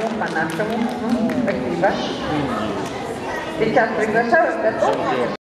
namu panas kamu efektiva. Dicat prikasa betul.